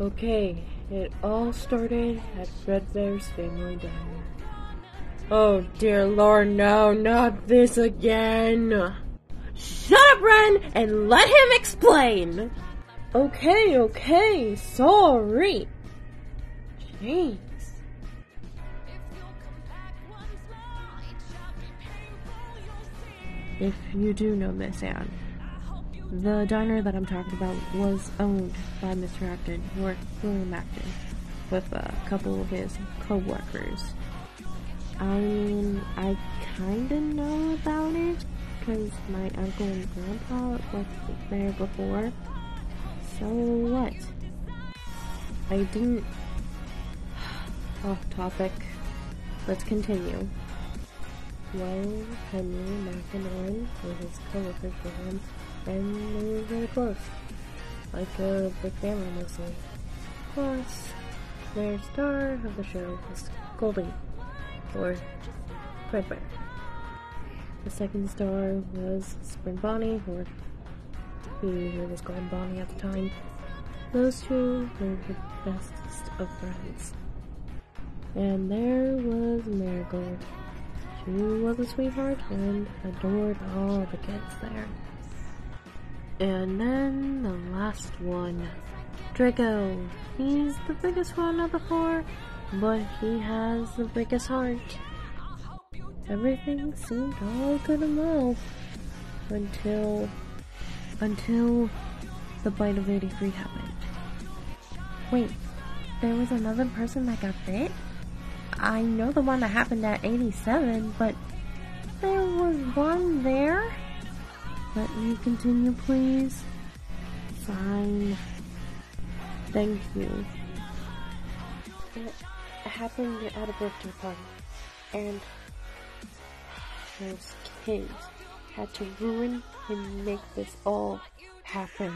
Okay, it all started at Fredbear's Family Diner. Oh dear lord, no, not this again! Shut up, Ren, and let him explain! Okay, okay, sorry. Jeez. If you do know Miss Ann, the diner that I'm talking about was owned by Mr. Afton, or William Afton, with a couple of his co-workers. I mean, I kinda know about it, because my uncle and grandpa worked there before. So what? I didn't... Off topic. Let's continue. Well, Henry, and Oran were his co-workers with him, and they were very close. Like a big family, mostly. Plus, their star of the show was Goldie, or Fredbear. The second star was Spring Bonnie, or who was called Bonnie at the time. Those two were the bestest of friends. And there was Marigold. She was a sweetheart and adored all the kids there. And then the last one, Draco. He's the biggest one of the four, but he has the biggest heart. Everything seemed all good and well until until the bite of 83 happened. Wait, there was another person that got bit? I know the one that happened at 87, but there was one there? Let me continue, please. Fine. Thank you. It happened at a birthday party, and those kids had to ruin and make this all happen.